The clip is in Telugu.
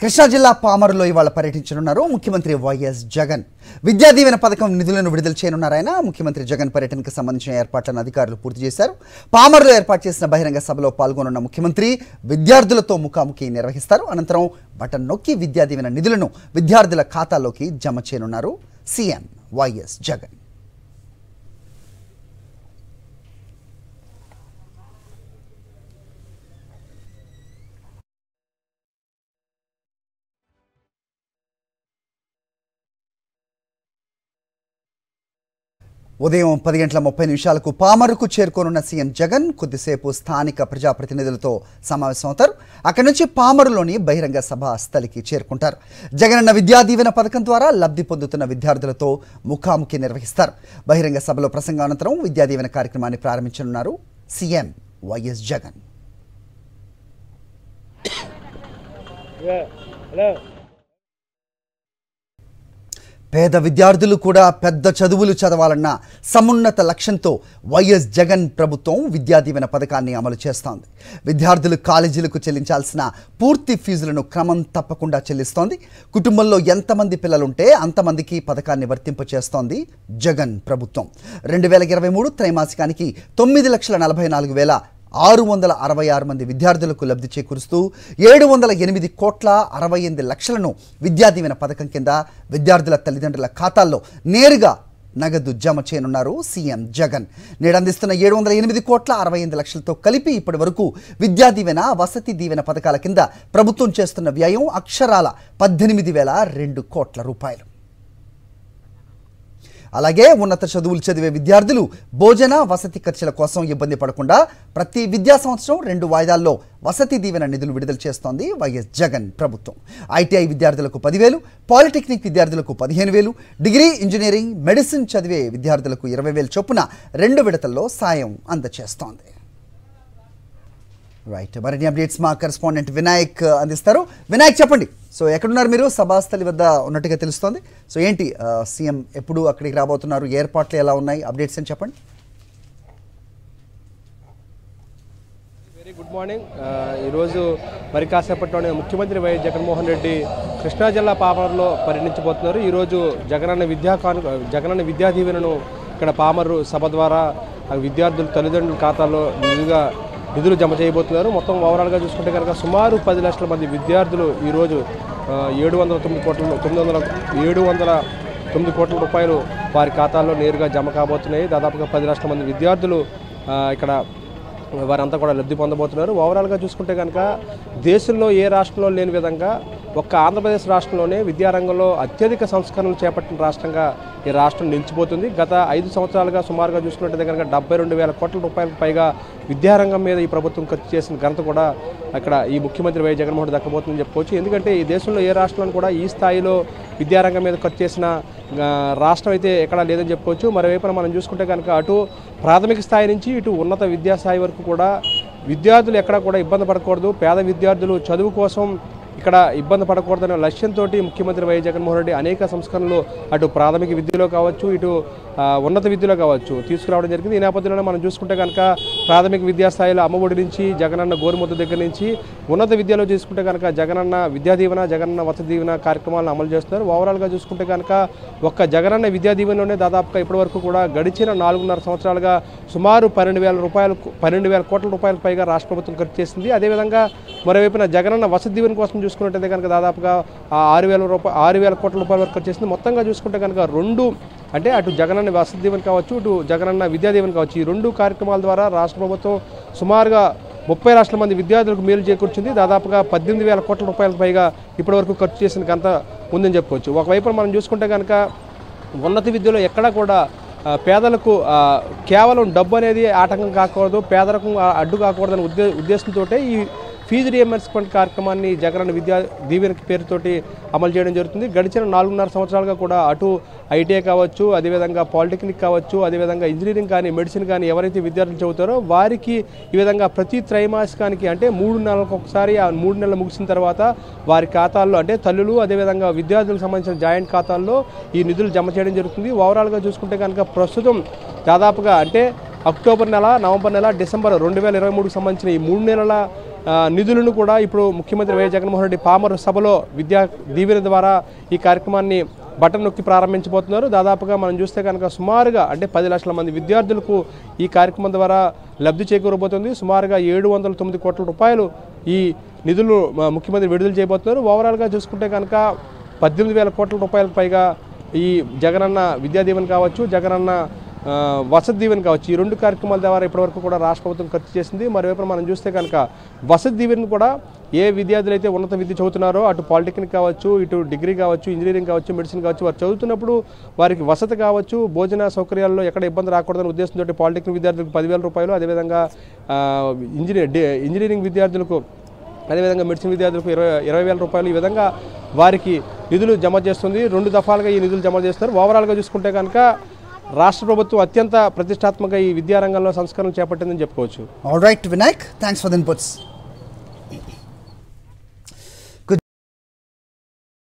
కృష్ణా జిల్లా పామరులో ఇవాళ పర్యటించనున్నారు ముఖ్యమంత్రి వైఎస్ జగన్. విద్యా దీవెన పథకం నిధులను విడుదల చేయనున్నారు ఆయన. ముఖ్యమంత్రి జగన్ పర్యటనకు సంబంధించిన ఏర్పాట్లను అధికారులు పూర్తి చేశారు. పామరులో ఏర్పాటు చేసిన బహిరంగ సభలో పాల్గొనున్న ముఖ్యమంత్రి విద్యార్థులతో ముఖాముఖి నిర్వహిస్తారు. అనంతరం బటన్ నొక్కి విద్యా దీవెన నిధులను విద్యార్థుల ఖాతాలోకి జమ చేయనున్నారు. CM YS Jagan. ఉదయం పది గంటల ముప్పై నిమిషాలకు పామరుకు చేరుకోనున్న సీఎం జగన్ కొద్దిసేపు స్థానిక ప్రజాప్రతినిధులతో సమావేశమవుతారు అక్కడి నుంచి పామరులోని బహిరంగ సభ స్థలికి చేరుకుంటారు. జగనన్న విద్యా దీవెన పథకం ద్వారా లబ్ధి పొందుతున్న విద్యార్థులతో ముఖాముఖి నిర్వహిస్తారు. బహిరంగ సభలో ప్రసంగానంతరం విద్యా దీవెన కార్యక్రమాన్ని ప్రారంభించనున్నారు సీఎం వైఎస్ జగన్. పేద విద్యార్థులు కూడా పెద్ద చదువులు చదవాలన్న సమున్నత లక్ష్యంతో వైఎస్ జగన్ ప్రభుత్వం విద్యా దీవెన పథకాన్ని అమలు చేస్తోంది. విద్యార్థులు కాలేజీలకు చెల్లించాల్సిన పూర్తి ఫీజులను క్రమం తప్పకుండా చెల్లిస్తోంది. కుటుంబంలో ఎంతమంది పిల్లలుంటే అంతమందికి పథకాన్ని వర్తింపచేస్తోంది జగన్ ప్రభుత్వం. రెండు వేల ఇరవై మూడు త్రైమాసికానికి తొమ్మిది లక్షల నలభై నాలుగు వేల ఆరు వందల అరవై ఆరు మంది విద్యార్థులకు లబ్ధి చేకూరుస్తూ ఏడు వందల ఎనిమిది కోట్ల అరవై ఎనిమిది లక్షలను విద్యా దీవెన పథకం కింద విద్యార్థుల తల్లిదండ్రుల ఖాతాల్లో నేరుగా నగదు జమ చేయనున్నారు సీఎం జగన్. నేడు అందిస్తున్న ఏడు వందల ఎనిమిది కోట్ల అరవై ఎనిమిది లక్షలతో కలిపి ఇప్పటి వరకు విద్యా దీవెన వసతి దీవెన పథకాల కింద ప్రభుత్వం చేస్తున్న వ్యయం అక్షరాల పద్దెనిమిది వేల రెండు కోట్ల రూపాయలు. అలాగే ఉన్నత చదువులు చదివే విద్యార్థులు భోజన వసతి ఖర్చుల కోసం ఇబ్బంది పడకుండా ప్రతి విద్యా సంవత్సరం రెండు వాయిదాల్లో వసతి దీవెన నిధులు విడుదల చేస్తోంది వైఎస్ జగన్ ప్రభుత్వం. ఐటీఐ విద్యార్థులకు పదివేలు పాలిటెక్నిక్ విద్యార్థులకు పదిహేను వేలు డిగ్రీ ఇంజనీరింగ్ మెడిసిన్ చదివే విద్యార్థులకు ఇరవై వేలు చొప్పున రెండు విడతల్లో సాయం అందచేస్తోంది. రైట్ మరిన్ని అప్డేట్స్ మా కరెస్పాండెంట్ వినాయక్ uh, అందిస్తారు. వినాయక్ చెప్పండి. సో ఎక్కడున్నారు మీరు? సభాస్థలి వద్ద ఉన్నట్టుగా తెలుస్తోంది. సో ఏంటి uh, సీఎం ఎప్పుడు అక్కడికి రాబోతున్నారు? ఏర్పాట్లు ఎలా ఉన్నాయి? అప్డేట్స్ అని చెప్పండి. వెరీ గుడ్ మార్నింగ్ ఈరోజు మరి కాసేపట్లోనే ముఖ్యమంత్రి వైఎస్ జగన్మోహన్ రెడ్డి కృష్ణా జిల్లా పామరులో పర్యటించబోతున్నారు. ఈరోజు జగనన్న విద్యా కాను uh, జగనన్న విద్యా దీవెనను ఇక్కడ పామరు సభ ద్వారా విద్యార్థులు విద్యార్థుల తల్లిదండ్రుల ఖాతాలో నిధులుగా నిధులు జమ చేయబోతున్నారు. మొత్తం ఓవరాల్గా చూసుకుంటే కనుక సుమారు పది లక్షల మంది విద్యార్థులు ఈరోజు ఏడు వందల తొమ్మిది కోట్ల తొమ్మిది వందల ఏడు వందల తొమ్మిది కోట్ల రూపాయలు వారి ఖాతాల్లో నేరుగా జమ కాబోతున్నాయి. దాదాపుగా పది లక్షల మంది విద్యార్థులు ఇక్కడ వారంతా కూడా లబ్ధి పొందబోతున్నారు. ఓవరాల్గా చూసుకుంటే కనుక దేశంలో ఏ రాష్ట్రంలో లేని విధంగా ఒక్క ఆంధ్రప్రదేశ్ రాష్ట్రంలోనే విద్యారంగంలో అత్యధిక సంస్కరణలు చేపట్టిన రాష్ట్రంగా ఈ రాష్ట్రం నిలిచిపోతుంది. గత ఐదు సంవత్సరాలుగా సుమారుగా చూసుకున్నట్లయితే కనుక డెబ్బై రెండు వేల కోట్ల రూపాయలకు పైగా విద్యారంగం మీద ఈ ప్రభుత్వం ఖర్చు చేసిన ఘనత కూడా అక్కడ ఈ ముఖ్యమంత్రి వై జగన్మోహన్ దక్కబోతుందని చెప్పుకోవచ్చు. ఎందుకంటే ఈ దేశంలో ఏ రాష్ట్రంలో కూడా ఈ స్థాయిలో విద్యారంగం మీద ఖర్చు చేసిన రాష్ట్రం అయితే ఎక్కడా లేదని చెప్పుకోవచ్చు. మరోవైపున మనం చూసుకుంటే కనుక అటు ప్రాథమిక స్థాయి నుంచి ఇటు ఉన్నత విద్యా స్థాయి వరకు కూడా విద్యార్థులు ఎక్కడ కూడా ఇబ్బంది పడకూడదు. పేద విద్యార్థులు చదువు కోసం ఇక్కడ ఇబ్బంది పడకూడదనే లక్ష్యంతో ముఖ్యమంత్రి వైఎస్ జగన్మోహన్ రెడ్డి అనేక సంస్కరణలు అటు ప్రాథమిక విద్యలో కావచ్చు ఇటు ఉన్నత విద్యలో కావచ్చు తీసుకురావడం జరిగింది. ఈ నేపథ్యంలో మనం చూసుకుంటే కనుక ప్రాథమిక విద్యాస్థాయిలో అమ్మఒడి నుంచి జగనన్న గోరుముద్ద దగ్గర నుంచి ఉన్నత విద్యలో చూసుకుంటే కనుక జగనన్న విద్యా దీవెన జగనన్న వసతి దీవెన కార్యక్రమాలను అమలు చేస్తున్నారు. ఓవరాల్గా చూసుకుంటే కనుక ఒక్క జగనన్న విద్యా దీవెనలోనే దాదాపుగా ఇప్పటి వరకు కూడా గడిచిన నాలుగున్నర సంవత్సరాలుగా సుమారు పన్నెండు వేల రూపాయలు పన్నెండు వేల కోట్ల రూపాయలకు పైగా రాష్ట్ర ప్రభుత్వం ఖర్చు చేసింది. అదేవిధంగా మరోవైపున జగనన్న వసతి దీవెన కోసం చూసుకున్నట్టయితే కనుక దాదాపుగా ఆ ఆరు వేల రూపాయలు ఆరు వేల కోట్ల రూపాయల వరకు ఖర్చు మొత్తంగా చూసుకుంటే కనుక రెండు అంటే అటు జగనన్న వసతి దీవెన కావచ్చు ఇటు జగనన్న విద్యాదీవెన కావచ్చు ఈ రెండు కార్యక్రమాల ద్వారా రాష్ట్ర ప్రభుత్వం సుమారుగా ముప్పై లక్షల మంది విద్యార్థులకు మేలు చేకూర్చింది. దాదాపుగా పద్దెనిమిది వేల కోట్ల రూపాయలకు పైగా ఇప్పటివరకు ఖర్చు చేసిన గంత ఉందని చెప్పుకోవచ్చు ఒకవైపు మనం చూసుకుంటే కనుక ఉన్నత విద్యలో ఎక్కడా కూడా పేదలకు కేవలం డబ్బు అనేది ఆటంకం కాకూడదు పేదలకు అడ్డు కాకూడదనే ఉద్దే ఉద్దేశంతో ఈ ఫీజు రియంబర్స్మెంట్ కార్యక్రమాన్ని జగనన్న విద్యా దీవెన పేరుతోటి అమలు చేయడం జరుగుతుంది. గడిచిన నాలుగున్నర సంవత్సరాలుగా కూడా అటు ఐటీఐ కావచ్చు అదేవిధంగా పాలిటెక్నిక్ కావచ్చు అదేవిధంగా ఇంజనీరింగ్ కానీ మెడిసిన్ కానీ ఎవరైతే విద్యార్థులు చదువుతారో వారికి ఈ విధంగా ప్రతి త్రైమాసికానికి అంటే మూడు నెలలకు ఒకసారి ఆ మూడు నెలలు ముగిసిన తర్వాత వారి ఖాతాల్లో అంటే తల్లులు అదేవిధంగా విద్యార్థులకు సంబంధించిన జాయింట్ ఖాతాల్లో ఈ నిధులు జమ చేయడం జరుగుతుంది. ఓవరాల్గా చూసుకుంటే కనుక ప్రస్తుతం దాదాపుగా అంటే అక్టోబర్ నెల నవంబర్ నెల డిసెంబర్ రెండు వేల ఇరవై మూడుకు సంబంధించిన ఈ మూడు నెలల నిధులను కూడా ఇప్పుడు ముఖ్యమంత్రి వైఎస్ జగన్మోహన్ రెడ్డి పామరు సభలో విద్యా దీవెన ద్వారా ఈ కార్యక్రమాన్ని బటన్ నొక్కి ప్రారంభించబోతున్నారు. దాదాపుగా మనం చూస్తే కనుక సుమారుగా అంటే పది లక్షల మంది విద్యార్థులకు ఈ కార్యక్రమం ద్వారా లబ్ధి చేకూరబోతుంది. సుమారుగా ఏడు వందల తొమ్మిది కోట్ల రూపాయలు ఈ నిధులు ముఖ్యమంత్రి విడుదల చేయబోతున్నారు. ఓవరాల్గా చూసుకుంటే కనుక పద్దెనిమిది వేల కోట్ల రూపాయలకు పైగా ఈ జగనన్న విద్యాదీవెన కావచ్చు జగనన్న వసతి దీవెన కావచ్చు. ఈ రెండు కార్యక్రమాల ద్వారా ఇప్పటివరకు కూడా రాష్ట్ర ప్రభుత్వం ఖర్చు చేసింది. మరోవైపు మనం చూస్తే కనుక వసతి దీవెన కూడా ఏ విద్యార్థులు అయితే ఉన్నత విద్య చదువుతున్నారో అటు పాలిటెక్నిక్ కావచ్చు ఇటు డిగ్రీ కావచ్చు ఇంజనీరింగ్ కావచ్చు మెడిసిన్ కావచ్చు వారు చదువుతున్నప్పుడు వారికి వసతి కావచ్చు భోజన సౌకర్యాల్లో ఎక్కడ ఇబ్బంది రాకూడదని ఉద్దేశంతో పాలిటెక్నిక్ విద్యార్థులకు పదివేల రూపాయలు అదేవిధంగా ఇంజనీర్ ఇంజనీరింగ్ విద్యార్థులకు అదేవిధంగా మెడిసిన్ విద్యార్థులకు ఇరవై ఇరవై వేల రూపాయలు ఈ విధంగా వారికి నిధులు జమ చేస్తుంది. రెండు దఫాలుగా ఈ నిధులు జమ చేస్తున్నారు ఓవరాల్గా చూసుకుంటే కనుక రాష్ట్ర ప్రభుత్వం అత్యంత ప్రతిష్టాత్మక ఈ విద్యారంగంలో సంస్కరణలు చేపట్టిందని చెప్పుకోవచ్చు. All right Vinayak thanks for the inputs